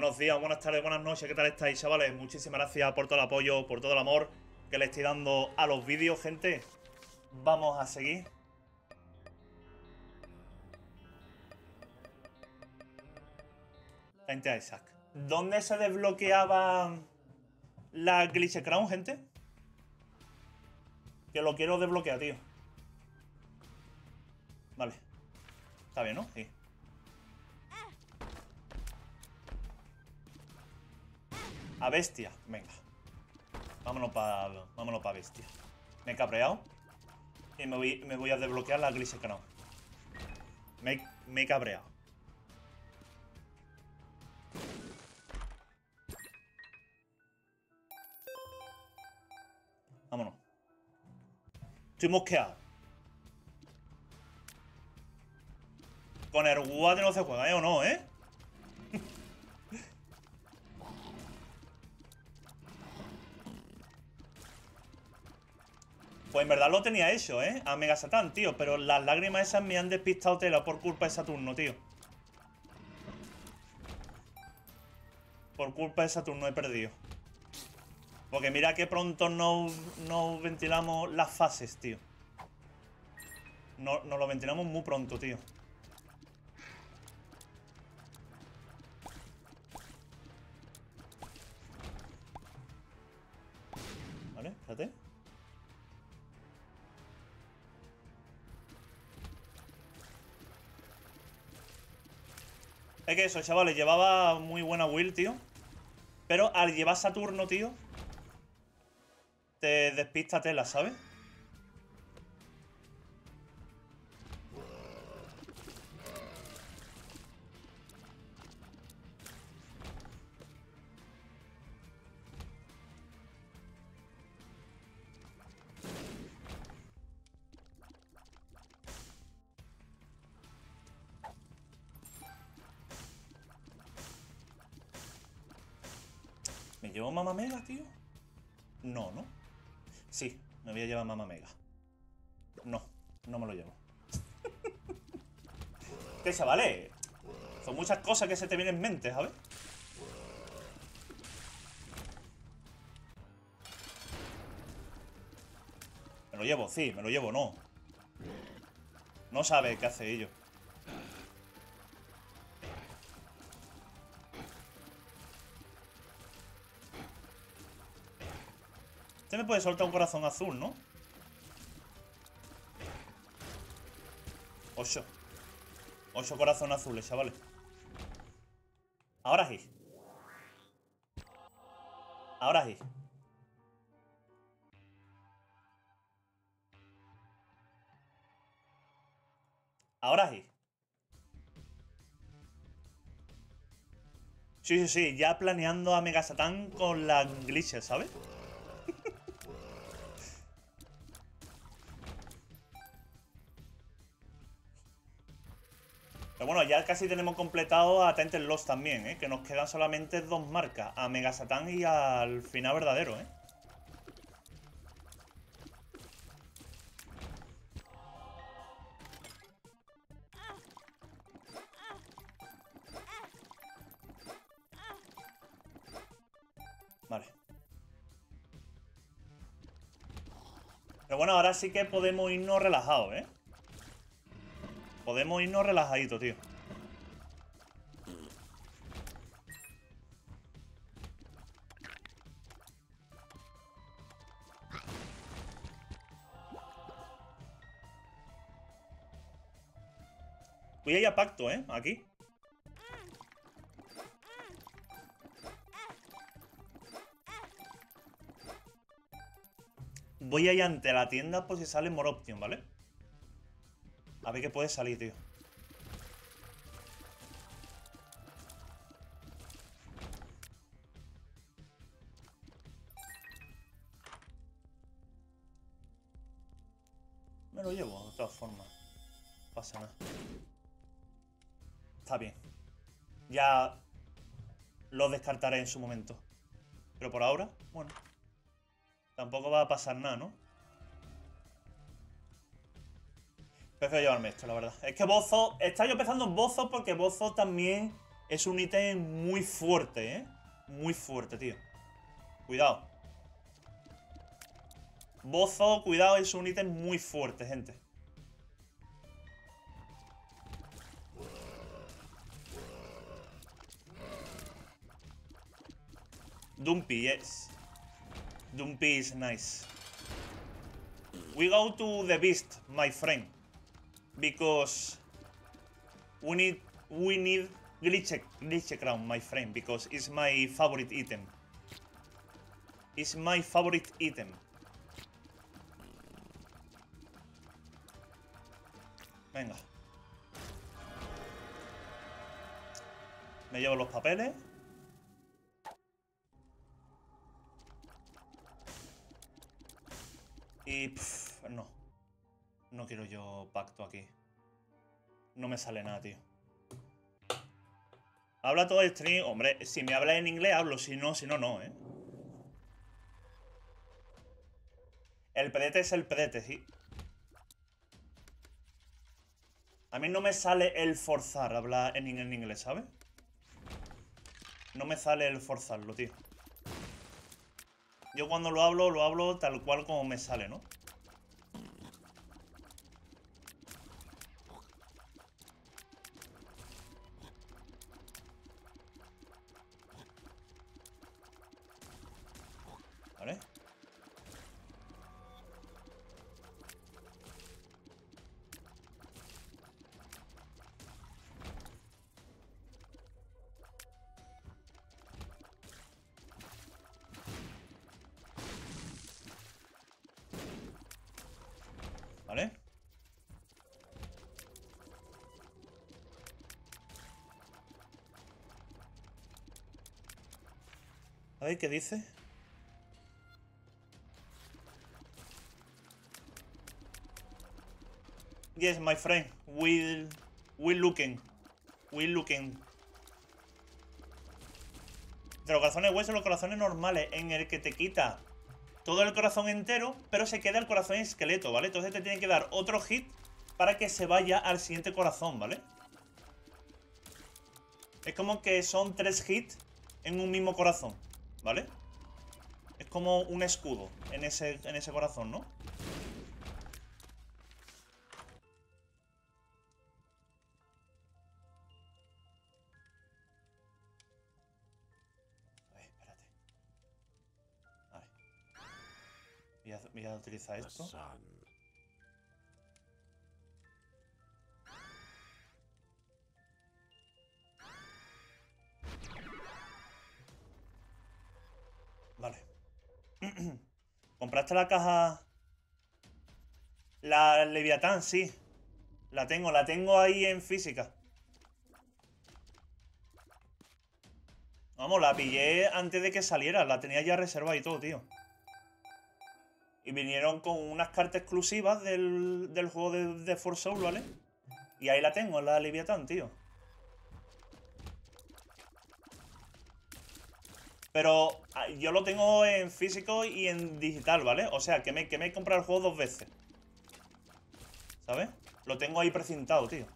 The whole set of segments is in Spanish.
Buenos días, buenas tardes, buenas noches, ¿qué tal estáis, chavales? Muchísimas gracias por todo el apoyo, por todo el amor que le estoy dando a los vídeos, gente. Vamos a seguir. Gente a Isaac. ¿Dónde se desbloqueaba la Glitch Crown, gente? Que lo quiero desbloquear, tío. Vale. Está bien, ¿no? Sí. A bestia. Venga. Vámonos para vámonos pa bestia. Me he cabreado. Y me voy, me voy a desbloquear la Glitch Crown. Me, me he cabreado. Vámonos. Estoy mosqueado. Con el guate no se juega, ¿eh? ¿O no, eh? Pues en verdad lo tenía hecho, ¿eh? A Mega Satan, tío. Pero las lágrimas esas me han despistado tela por culpa de Saturno, tío. Por culpa de Saturno he perdido. Porque mira que pronto no, no ventilamos las fases, tío. No, nos lo ventilamos muy pronto, tío. Vale, espérate. Es que eso, chavales, llevaba muy buena will, tío. Pero al llevar Saturno, tío, te despista tela, ¿sabes? Mamá Mega. No, no me lo llevo. ¿Qué chavales? Son muchas cosas que se te vienen en mente, ¿sabes? Me lo llevo, sí, me lo llevo, no. No sabe qué hace ello. Puede soltar un corazón azul, ¿no? Ocho. Ocho corazones azules, chavales. Ahora sí. Ahora sí. Ahora sí. Sí, sí, sí. Ya planeando a Mega Satan con las glitches, ¿sabes? Bueno, ya casi tenemos completado a Tainted Lost también, ¿eh? Que nos quedan solamente dos marcas, a Mega Satan y al final verdadero, ¿eh? Vale. Pero bueno, ahora sí que podemos irnos relajados, ¿eh? Podemos irnos relajaditos, tío. Voy a ir a pacto, ¿eh? Aquí. Voy a ante la tienda por si sale Moroption, ¿vale? A ver qué puede salir, tío. Me lo llevo, de todas formas. No pasa nada. Está bien. Ya lo descartaré en su momento. Pero por ahora, bueno. Tampoco va a pasar nada, ¿no? Prefiero llevarme esto, la verdad. Es que Bozo... Está yo pensando en Bozo porque Bozo también Es un ítem muy fuerte, ¿eh? Muy fuerte, tío. Cuidado. Bozo, cuidado, es un ítem muy fuerte, gente. Dumpy, yes. Dumpy is nice. We go to the beast, my friend. Because we need we need glitch glitch crown, my friend, because it's my favorite item. It's my favorite item. Venga. Me llevo los papeles. Y... no. No quiero yo pacto aquí. No me sale nada, tío. Habla todo el stream. Hombre, si me habla en inglés, hablo. Si no, si no, no, ¿eh? El pedete es el pedete, sí. A mí no me sale el forzar hablar en, en inglés, ¿sabes? No me sale el forzarlo, tío. Yo cuando lo hablo, lo hablo tal cual como me sale, ¿no? A ver, ¿qué dice? Yes, my friend. We we looking. We looking. De los corazones huesos, los corazones normales, en el que te quita todo el corazón entero, pero se queda el corazón esqueleto, ¿vale? Entonces te tiene que dar otro hit para que se vaya al siguiente corazón, ¿vale? Es como que son tres hits en un mismo corazón, ¿vale? Es como un escudo en ese, en ese corazón, ¿no? Voy a utilizar esto. ¿Compraste la caja? La Leviatán, sí. La tengo, la tengo ahí en física. Vamos, la pillé antes de que saliera. La tenía ya reservada y todo, tío. Y vinieron con unas cartas exclusivas del, juego de, de Force Soul, ¿vale? Y ahí la tengo, la Leviathan, tío. Pero ah, yo lo tengo en físico y en digital, ¿vale? O sea, que me, que me he comprado el juego dos veces. ¿Sabes? Lo tengo ahí precintado, tío.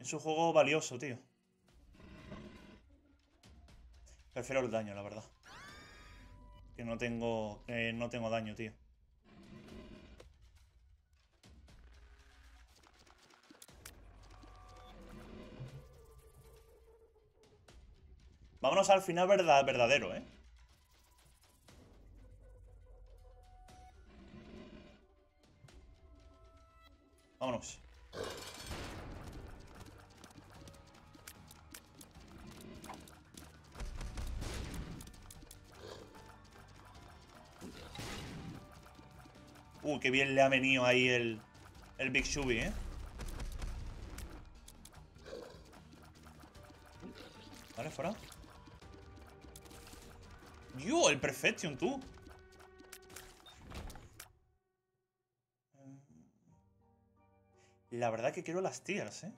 Es un juego valioso, tío. Prefiero el daño, la verdad. Que no tengo. Que no tengo daño, tío. Vámonos al final verdad, verdadero, ¿eh? Vámonos. Uh, qué bien le ha venido ahí el, el Big Shubi, ¿eh? Vale, fuera. ¡Yo! El Perfection, tú. La verdad que quiero las tías, ¿eh?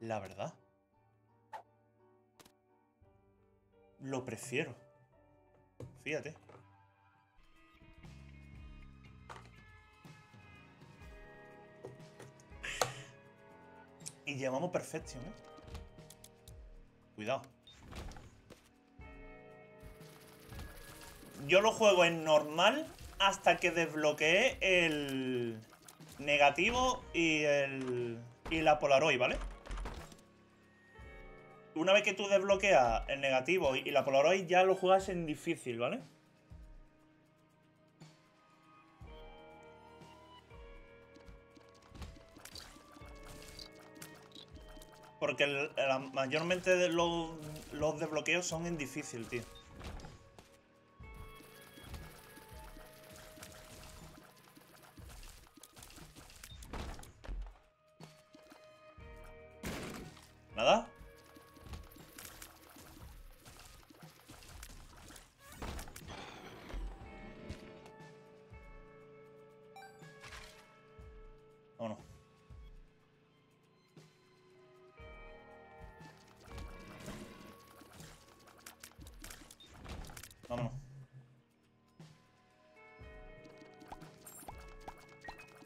La verdad. Lo prefiero. Fíjate. Y llevamos Perfection, ¿eh? Cuidado. Yo lo juego en normal hasta que desbloquee el negativo y el y la Polaroid, ¿vale? Una vez que tú desbloqueas el negativo y la Polaroid ya lo juegas en difícil, ¿vale? Porque mayormente los, los desbloqueos son en difícil, tío.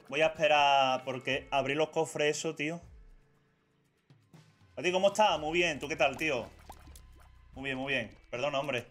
Voy a esperar porque abrí los cofres eso, tío. ¿A ti cómo estás? Muy bien. ¿Tú qué tal, tío? Muy bien, muy bien. Perdona, hombre.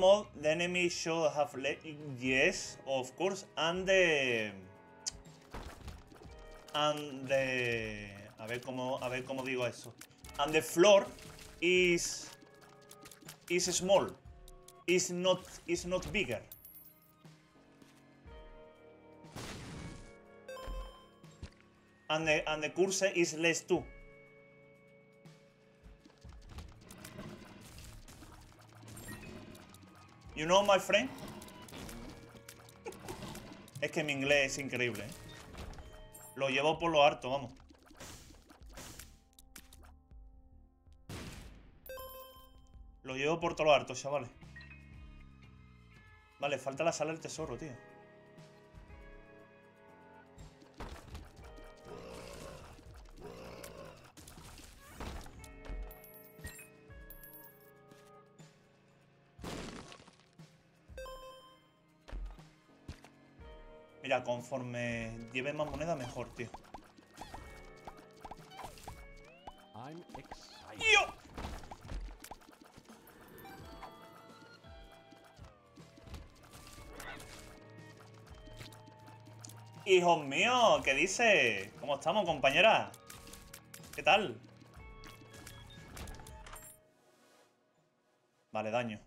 The enemy should have let yes, of course, and the and the a ver cómo a ver cómo digo eso. And the floor is is small. Is not is not bigger. And the and the cursor is less too. You know, my friend? Es que mi inglés es increíble, ¿eh? Lo llevo por lo harto, vamos. Lo llevo por todo lo harto, chavales. Vale, falta la sala del tesoro, tío. Conforme lleve más moneda, mejor, tío. ¡Yo! Hijos míos, ¿qué dice? ¿Cómo estamos, compañera? ¿Qué tal? Vale, daño.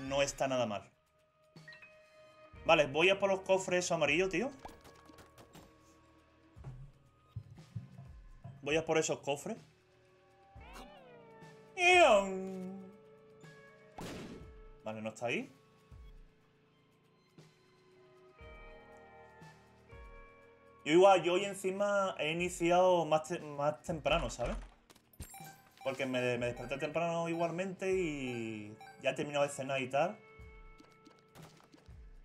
No está nada mal. Vale, voy a por los cofres amarillos, tío. Voy a por esos cofres. Vale, no está ahí. Yo igual, yo hoy encima he iniciado más, más temprano, ¿sabes? Porque me, me desperté temprano igualmente y ya he terminado de cenar y tal.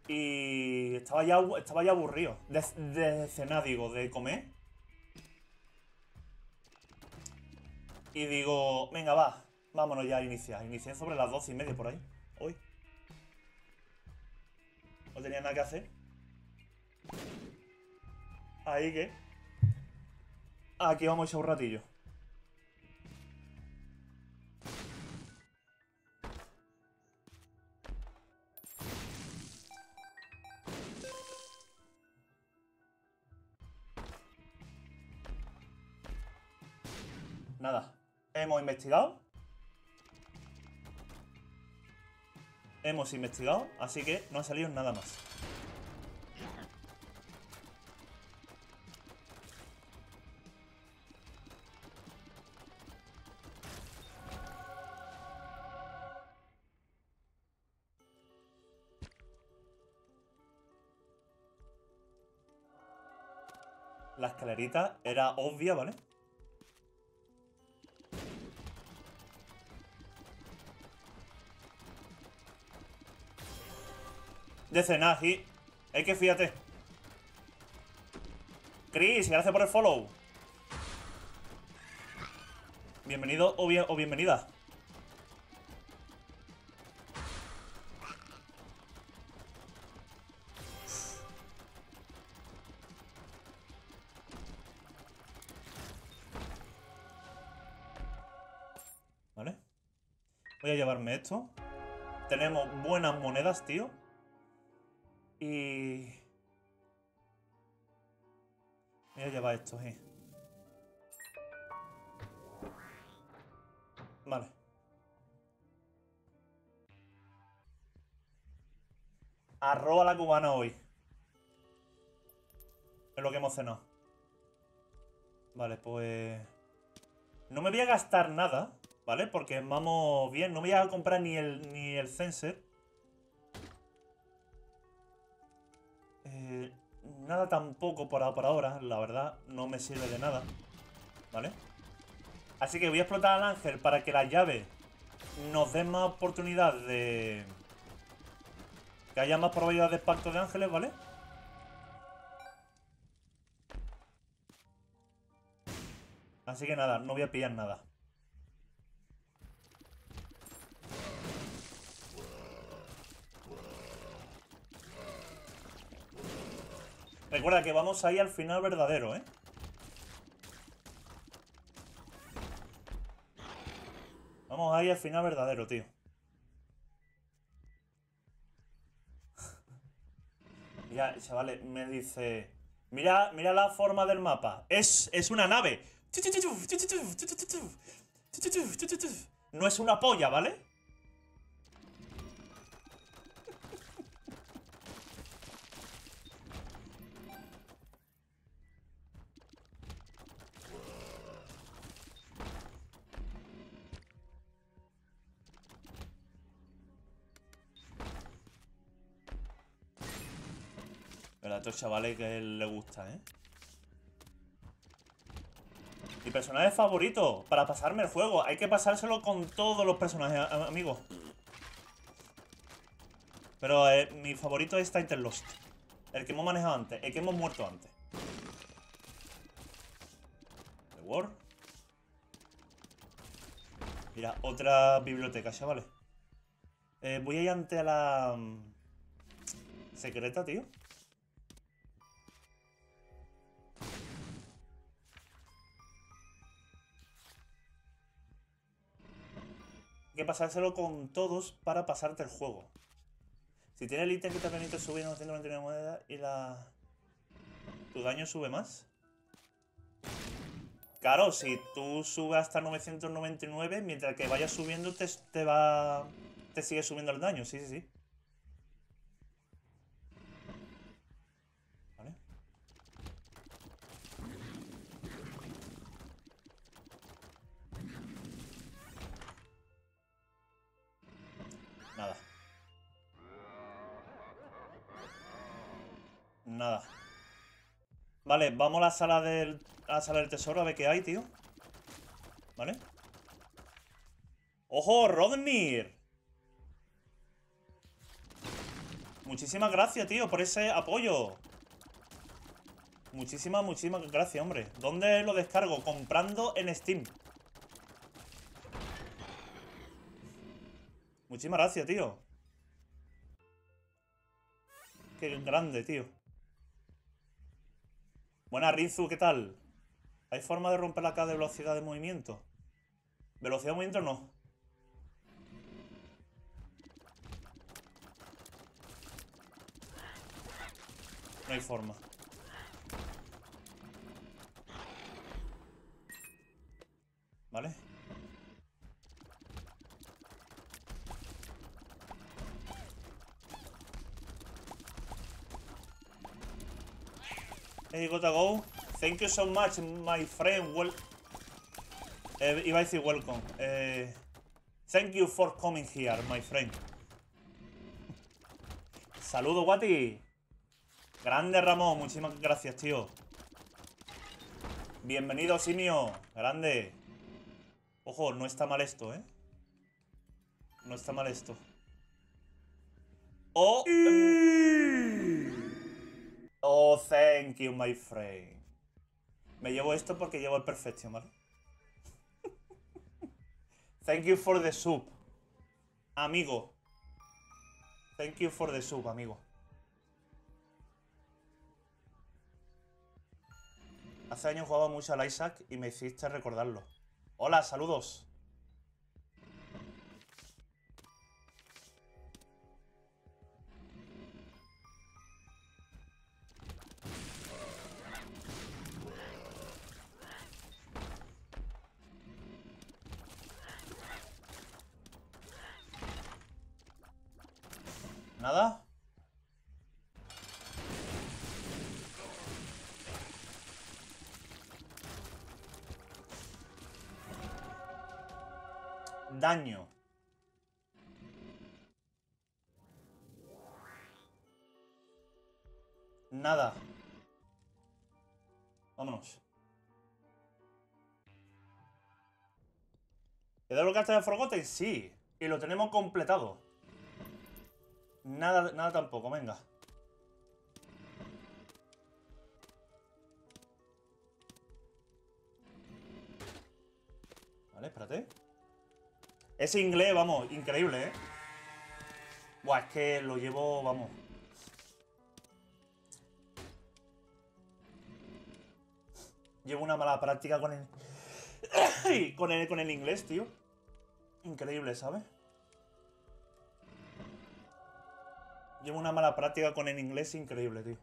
Y estaba ya, estaba ya aburrido de, cenar, digo, de comer. Y digo, venga, va, vámonos ya a iniciar. Inicié sobre las doce y media por ahí, hoy. No tenía nada que hacer. Ahí que... Aquí vamos a echar un ratillo. Nada. Hemos investigado. Hemos investigado, así que no ha salido nada más. La escalerita era obvia, ¿vale? De cenar, y... Hay que fíjate. Chris, gracias por el follow. Bienvenido o, bien, o bienvenida. ¿Vale? Voy a llevarme esto. Tenemos buenas monedas, tío. Y... Voy a llevar esto, sí. Vale. Arroba la cubana hoy. Es lo que hemos cenado. Vale, pues... No me voy a gastar nada, ¿vale? Porque vamos bien. No voy a comprar ni el, ni el sensor. Nada tampoco por, ahora, la verdad. No me sirve de nada. ¿Vale? Así que voy a explotar al ángel para que la llave nos dé más oportunidad de... Que haya más probabilidad de pacto de ángeles, ¿vale? Así que nada, no voy a pillar nada. Recuerda que vamos ahí al final verdadero, ¿eh? Vamos ahí al final verdadero, tío. Mira, chavales, me dice... Mira, mira la forma del mapa. Es, es una nave. No es una polla, ¿vale? Estos chavales que le gusta, ¿eh? Mi personaje favorito para pasarme el juego. Hay que pasárselo con todos los personajes, amigos. Pero eh, mi favorito es Titan Lost. El que hemos manejado antes. El que hemos muerto antes. The War. Mira, otra biblioteca, chavales. Eh, voy a ir ante la... Mm, secreta, tío. Pasárselo con todos para pasarte el juego. Si tienes el ítem que te permite subir 999 monedas y la... ¿Tu daño sube más? Claro, si tú subes hasta 999, mientras que vayas subiendo te, te va... Te sigue subiendo el daño, sí, sí, sí. Vale, vamos a la sala del, a la sala del tesoro a ver qué hay, tío. ¿Vale? ¡Ojo, Rodnir! Muchísimas gracias, tío, por ese apoyo. Muchísimas, muchísimas gracias, hombre. ¿Dónde lo descargo? Comprando en Steam. Muchísimas gracias, tío. Qué grande, tío. Buena, Rizu, ¿qué tal? ¿Hay forma de romper la K de velocidad de movimiento? ¿Velocidad de movimiento no? No hay forma. ¿Vale? Hey, gotta go. Thank you so much, my friend. Well, eh, iba a decir welcome. Eh, thank you for coming here, my friend. Saludo, Guati. Grande, Ramón. Muchísimas gracias, tío. Bienvenido, Simio. Grande. Ojo, no está mal esto, ¿eh? No está mal esto. O... Oh, thank you, my friend. Me llevo esto porque llevo el perfecto, ¿vale? thank you for the soup. Amigo. Thank you for the soup, amigo. Hace años jugaba mucho al Isaac y me hiciste recordarlo. Hola, saludos. Daño. Nada. Vámonos. ¿Queda lo que hasta de Forgotten? Sí. Y lo tenemos completado. Nada, nada tampoco, venga. Vale, espérate. Ese inglés, vamos, increíble, ¿eh? Buah, es que lo llevo, vamos. Llevo una mala práctica con el... con el, con el inglés, tío. Increíble, ¿sabes? Llevo una mala práctica con el inglés increíble, tío.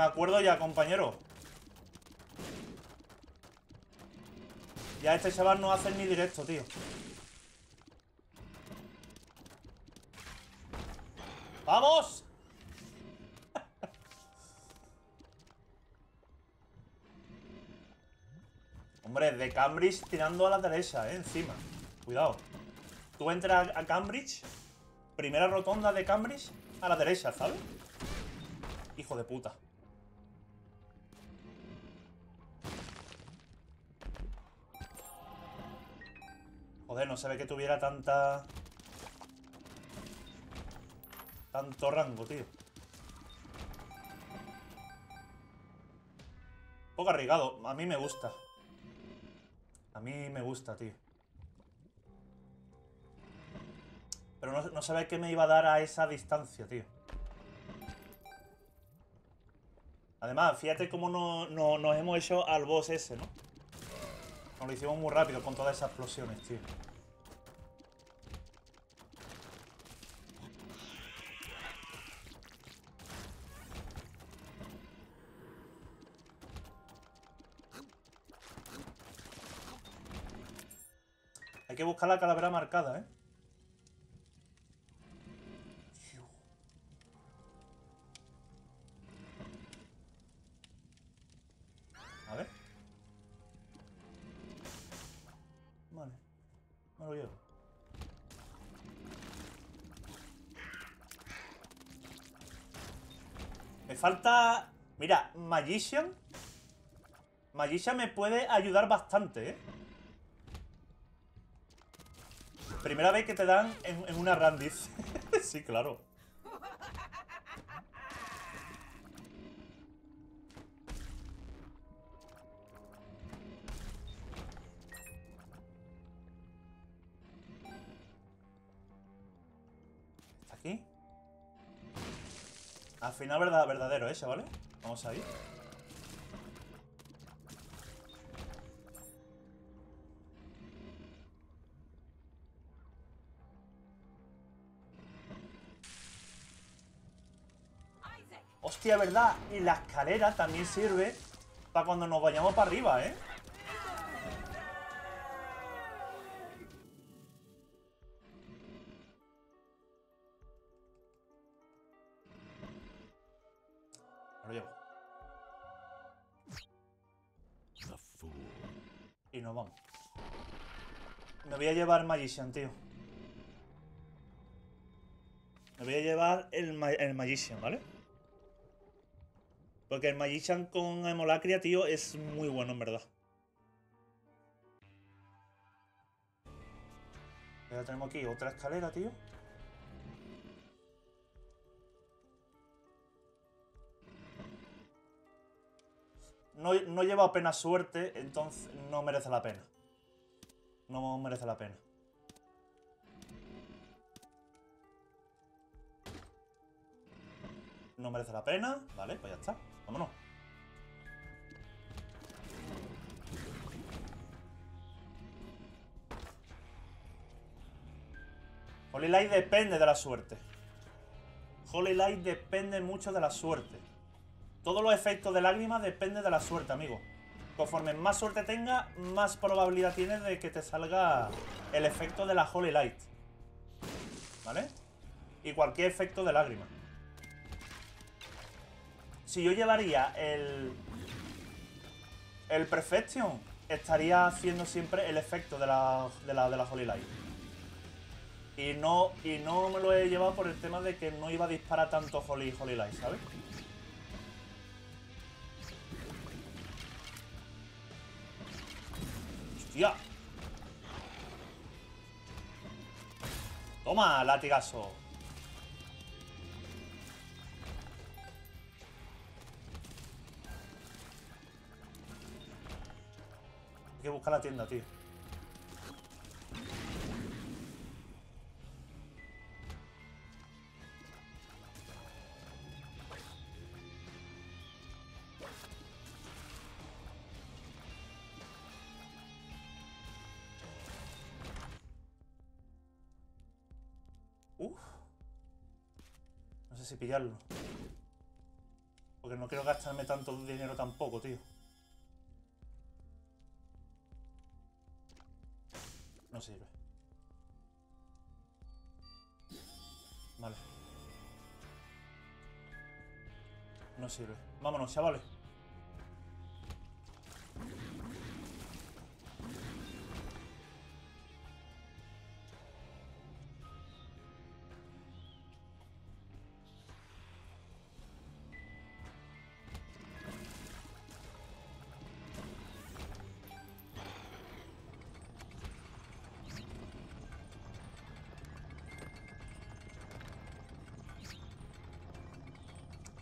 Me acuerdo ya, compañero. Ya este chaval no hace ni directo, tío. ¡Vamos! Hombre, de Cambridge tirando a la derecha, eh, encima. Cuidado. Tú entras a Cambridge, primera rotonda de Cambridge, a la derecha, ¿sabes? Hijo de puta. No se ve que tuviera tanta... Tanto rango, tío. Un poco arriesgado. A mí me gusta. A mí me gusta, tío. Pero no, no sabía qué me iba a dar a esa distancia, tío. Además, fíjate cómo no, nos hemos hecho al boss ese, ¿no? Nos lo hicimos muy rápido con todas esas explosiones, tío. Hay que buscar la calavera marcada, ¿eh? A ver. Vale. Me lo llevo. Me falta... Mira, Magician. Magician me puede ayudar bastante, ¿eh? Primera vez que te dan en, una Randis. sí, claro. ¿Está aquí? Al final verdad, verdadero ese, ¿vale? Vamos a ir. ¿Verdad? Y la escalera también sirve para cuando nos vayamos para arriba, ¿eh? lo llevo. Y nos vamos. Me voy a llevar Magician, tío. Me voy a llevar el Magician, ¿vale? Porque el Magician con Emolacria, tío, es muy bueno, en verdad. Ya tenemos aquí otra escalera, tío. No, no lleva apenas suerte, entonces no merece la pena. No merece la pena. No merece la pena. Vale, pues ya está. Vámonos. Holy Light depende de la suerte. Holy Light depende mucho de la suerte. Todos los efectos de lágrimas dependen de la suerte, amigo. Conforme más suerte tenga, más probabilidad tienes de que te salga el efecto de la Holy Light. ¿Vale? Y cualquier efecto de lágrima. Si yo llevaría el... El Perfection, estaría haciendo siempre el efecto de la, de de Holy Light. Y no, y no me lo he llevado por el tema de que no iba a disparar tanto Holy, Holy Light, ¿sabes? ¡Hostia! Toma, latigazo. Hay que buscar la tienda, tío. Uf. No sé si pillarlo. Porque no quiero gastarme tanto dinero tampoco, tío. No sirve. Vale. No sirve. Vámonos, chavales.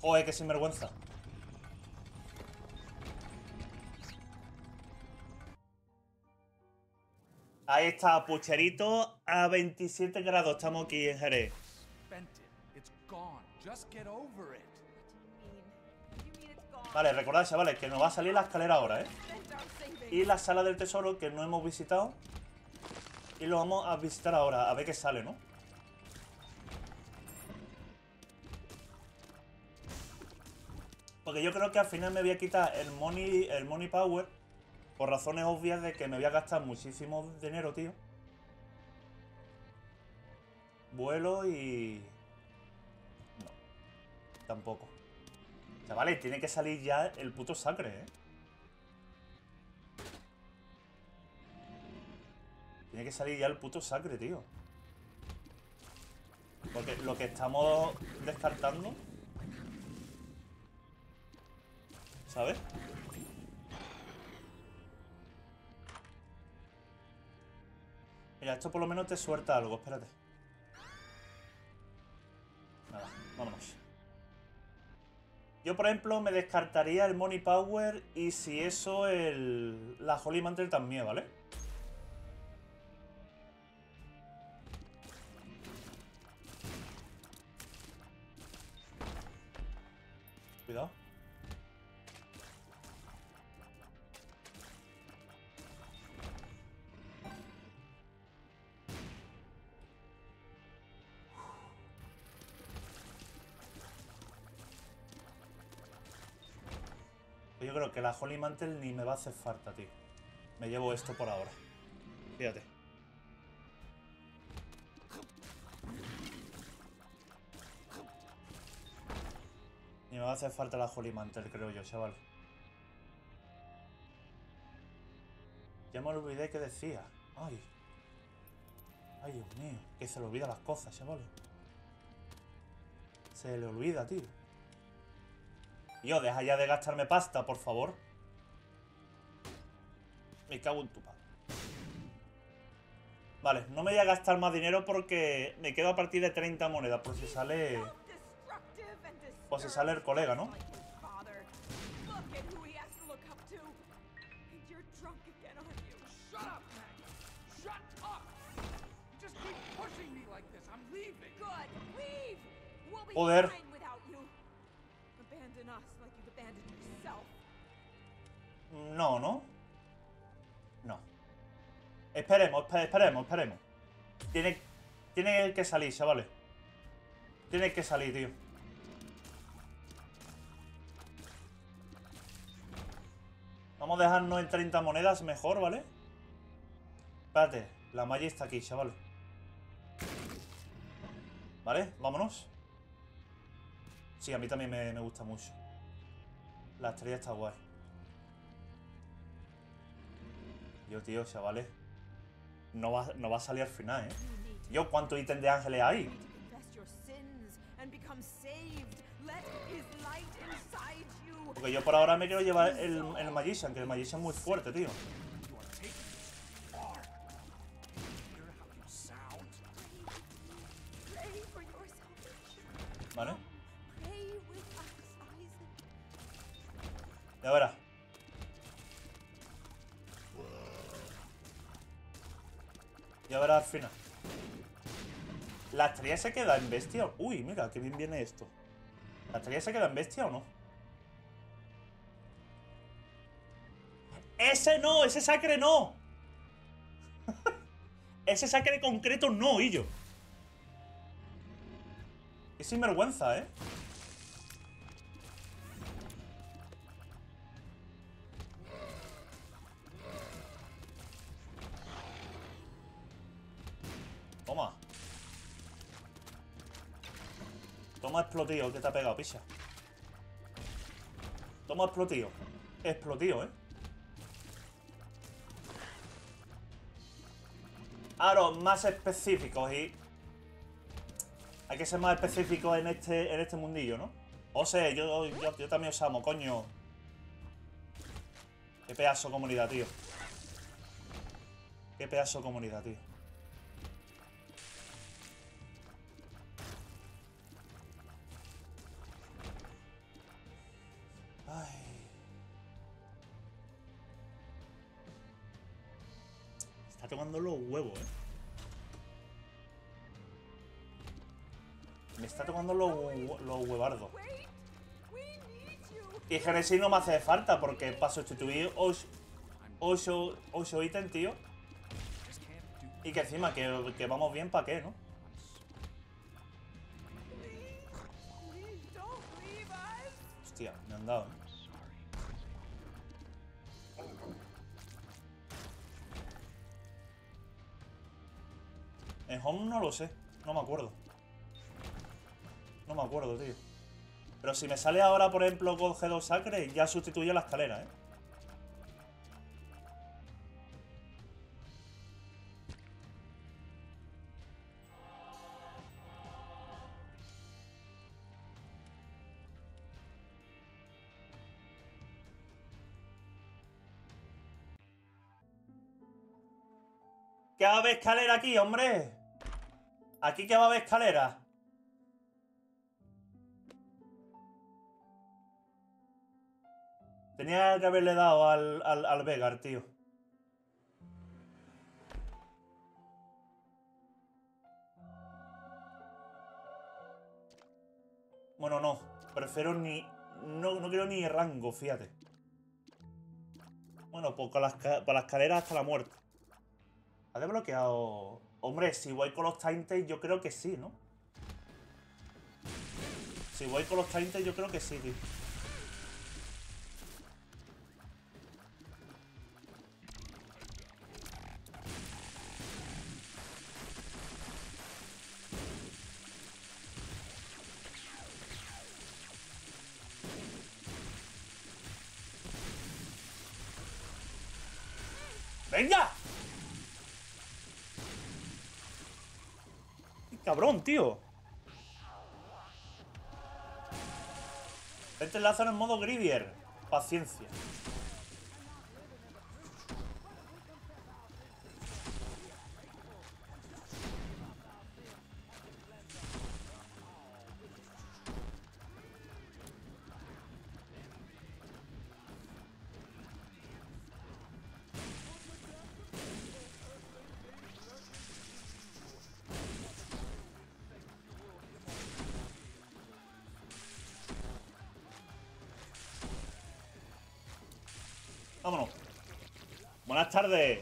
Joder, qué sinvergüenza. Ahí está, pucherito a 27 grados. Estamos aquí en Jerez. Vale, recordad, chavales, que nos va a salir la escalera ahora, ¿eh? Y la sala del tesoro que no hemos visitado. Y lo vamos a visitar ahora, a ver qué sale, ¿no? Porque yo creo que al final me voy a quitar el money, el money power. Por razones obvias de que me voy a gastar muchísimo dinero, tío. Vuelo y... No. Tampoco. Chavales, tiene que salir ya el puto sacre, ¿eh? Tiene que salir ya el puto sacre, tío. Porque lo que estamos descartando... ¿Sabes? Mira, esto por lo menos te suelta algo, espérate. Nada, vámonos. Yo, por ejemplo, me descartaría el Money Power y si eso, el, la Holy Mantle también, ¿vale? Yo creo que la Holy Mantle ni me va a hacer falta, tío. Me llevo esto por ahora. Fíjate. Ni me va a hacer falta la Holy Mantle, creo yo, chaval. Ya me olvidé que decía. Ay. Ay, Dios mío. Que se le olvidan las cosas, chavales. Se le olvida, tío. Deja ya de gastarme pasta, por favor. Me cago en tu padre. Vale, no me voy a gastar más dinero porque me quedo a partir de 30 monedas por si sale... Pues se sale el colega, ¿no? Shut No, ¿no? No. Esperemos, espe- esperemos, esperemos. Tiene, tiene que salir, chavales. Tiene que salir, tío. Vamos a dejarnos en 30 monedas mejor, ¿vale? Espérate, la malla está aquí, chavales. ¿Vale? Vámonos. Sí, a mí también me, me gusta mucho. La estrella está guay. Yo, tío, chavales. No va, no va a salir al final, ¿eh? Yo, ¿cuántos ítems de ángeles hay? Porque yo por ahora me quiero llevar el, el Magician, que el Magician es muy fuerte, tío. You are taking Ya verás al final. ¿La estrella se queda en bestia? Uy, mira, qué bien viene esto. ¿La estrella se queda en bestia o no? ¡Ese no! ¡Ese sacre no! ese sacre concreto no, y yo. Qué sinvergüenza, ¿eh? Toma explotío que te ha pegado, picha. Toma explotío. Explotío, ¿eh? Ahora, más específicos y... Hay que ser más específicos en este, en este mundillo, ¿no? O sea, yo, yo, también os amo, coño. Qué pedazo comunidad, tío. Qué pedazo comunidad, tío. Huevos, eh. Me está tomando los, los huevardos. Y Genesis no me hace falta porque para sustituir 8 ítems, tío. Y que encima que, que vamos bien, ¿para qué, no? Hostia, me han dado, ¿eh? En Home no lo sé, no me acuerdo. No me acuerdo, tío. Pero si me sale ahora, por ejemplo, God G2 Sacre, ya sustituye la escalera, ¿eh? ¿Qué va a haber escalera aquí, hombre? Aquí que va a haber escalera. Tenía que haberle dado al, al, al Vegar, tío. Bueno, no. Prefiero ni... No, no quiero ni rango, fíjate. Bueno, pues con la, esca- con la escalera hasta la muerte. ¿Ha desbloqueado...? Hombre, si voy con los Tainted, yo creo que sí, ¿no? Si voy con los Tainted, yo creo que sí, tío. Tío! Este enlazo en modo Gridier. Paciencia. Buenas tardes.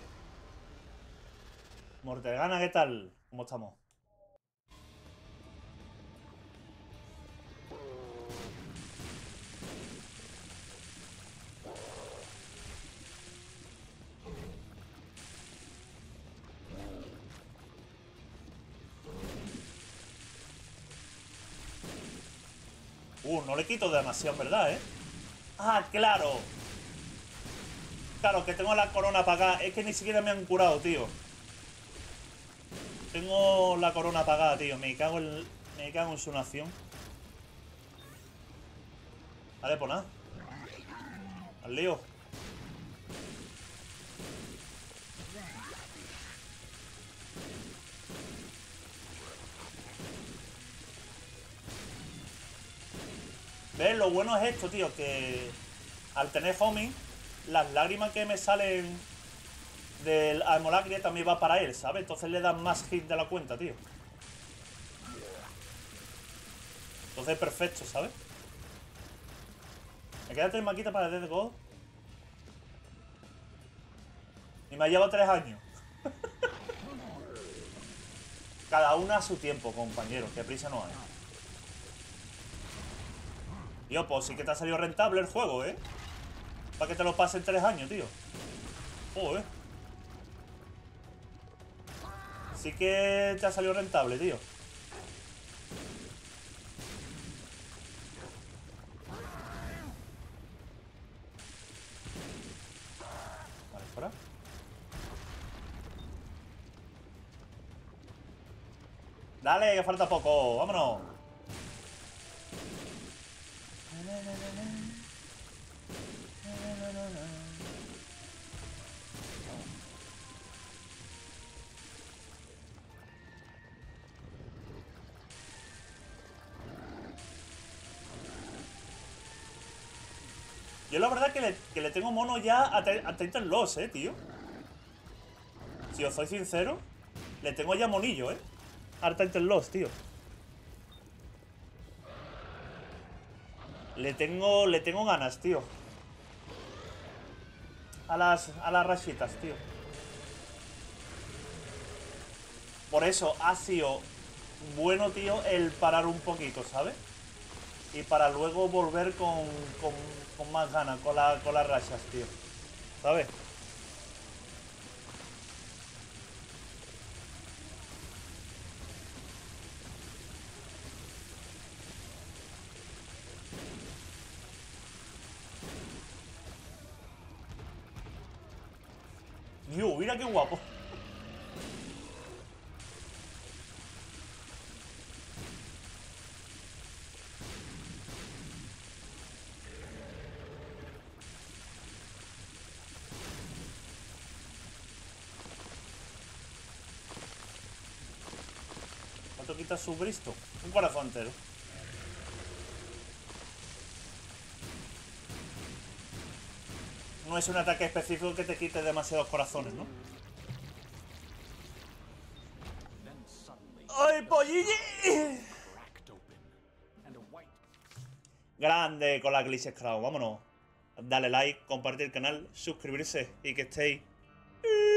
Mortegana, ¿qué tal? ¿Cómo estamos? Uh, no le quito demasiado, ¿verdad, eh? Ah, claro. Claro, que tengo la corona apagada. Es que ni siquiera me han curado, tío. Tengo la corona apagada, tío. Me cago en, me cago en su nación. Vale, pues nada. Al lío. ¿Ves? Lo bueno es esto, tío, que al tener homing, las lágrimas que me salen del Almolagre también va para él, ¿sabes? Entonces le dan más hit de la cuenta, tío. Entonces perfecto, ¿sabes? Me queda tres maquitas para Dead God. Y me ha llevado tres años. Cada una a su tiempo, compañero. Que prisa no hay. Tío, pues sí que te ha salido rentable el juego, ¿eh? Para que te lo pasen tres años, tío. Joder. Sí que te ha salido rentable, tío. Vale, fuera. Dale, que falta poco. Vámonos. Tengo mono ya a, a Titan Loss, eh, tío. Si os soy sincero, le tengo ya monillo, eh. A Titan Loss, tío. Le tengo, le tengo ganas, tío. A las, a las rashitas, tío. Por eso ha sido bueno, tío, el parar un poquito, ¿sabes? Y para luego volver con, con, con más ganas, con, la, con las rachas, tío. ¿Sabes? Mira qué guapo. Quita su bristo? Un corazón entero. No es un ataque específico que te quite demasiados corazones, ¿no? ¡Ay, white Grande con la Glitch Crown, vámonos. Dale like, compartir el canal, suscribirse y que estéis